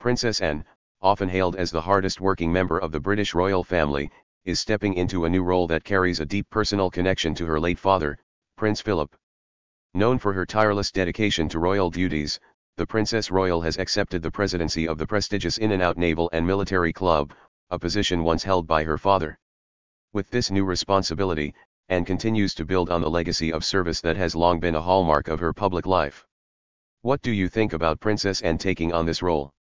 Princess Anne, often hailed as the hardest working member of the British royal family, is stepping into a new role that carries a deep personal connection to her late father, Prince Philip. Known for her tireless dedication to royal duties, the Princess Royal has accepted the presidency of the prestigious In & Out Naval and Military Club, a position once held by her father. With this new responsibility, Anne continues to build on the legacy of service that has long been a hallmark of her public life. What do you think about Princess Anne taking on this role?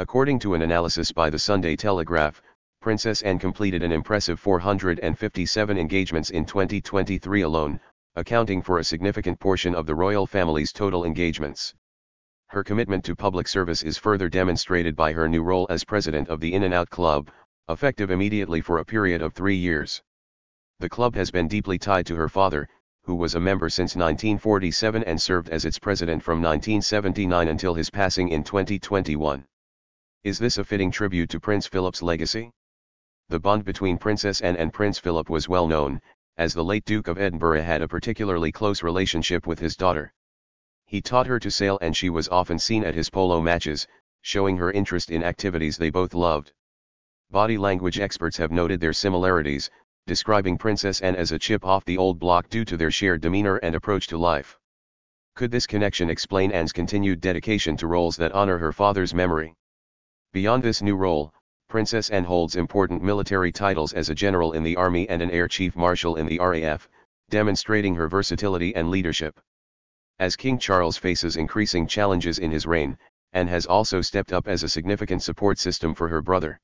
According to an analysis by the Sunday Telegraph, Princess Anne completed an impressive 457 engagements in 2023 alone, accounting for a significant portion of the royal family's total engagements. Her commitment to public service is further demonstrated by her new role as president of the In & Out Club, effective immediately for a period of three years. The club has been deeply tied to her father, who was a member since 1947 and served as its president from 1979 until his passing in 2021. Is this a fitting tribute to Prince Philip's legacy? The bond between Princess Anne and Prince Philip was well known, as the late Duke of Edinburgh had a particularly close relationship with his daughter. He taught her to sail and she was often seen at his polo matches, showing her interest in activities they both loved. Body language experts have noted their similarities, describing Princess Anne as a chip off the old block due to their shared demeanor and approach to life. Could this connection explain Anne's continued dedication to roles that honor her father's memory? Beyond this new role, Princess Anne holds important military titles as a general in the army and an air chief marshal in the RAF, demonstrating her versatility and leadership. As King Charles faces increasing challenges in his reign, Anne has also stepped up as a significant support system for her brother.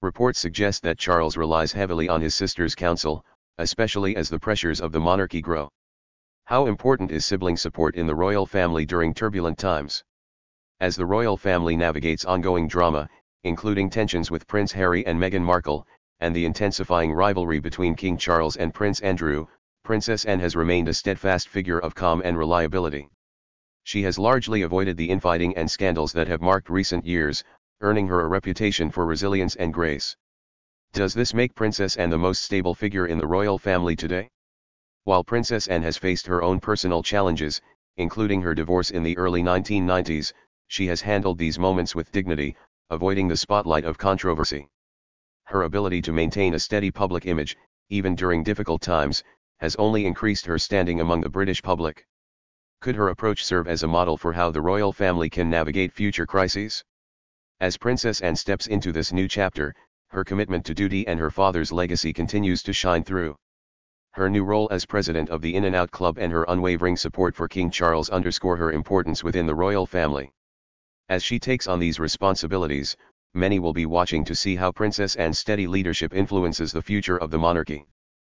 Reports suggest that Charles relies heavily on his sister's counsel, especially as the pressures of the monarchy grow. How important is sibling support in the royal family during turbulent times? As the royal family navigates ongoing drama, including tensions with Prince Harry and Meghan Markle, and the intensifying rivalry between King Charles and Prince Andrew, Princess Anne has remained a steadfast figure of calm and reliability. She has largely avoided the infighting and scandals that have marked recent years, earning her a reputation for resilience and grace. Does this make Princess Anne the most stable figure in the royal family today? While Princess Anne has faced her own personal challenges, including her divorce in the early 1990s, she has handled these moments with dignity, avoiding the spotlight of controversy. Her ability to maintain a steady public image, even during difficult times, has only increased her standing among the British public. Could her approach serve as a model for how the royal family can navigate future crises? As Princess Anne steps into this new chapter, her commitment to duty and her father's legacy continues to shine through. Her new role as president of the In & Out Club and her unwavering support for King Charles underscore her importance within the royal family. As she takes on these responsibilities, many will be watching to see how Princess Anne's steady leadership influences the future of the monarchy.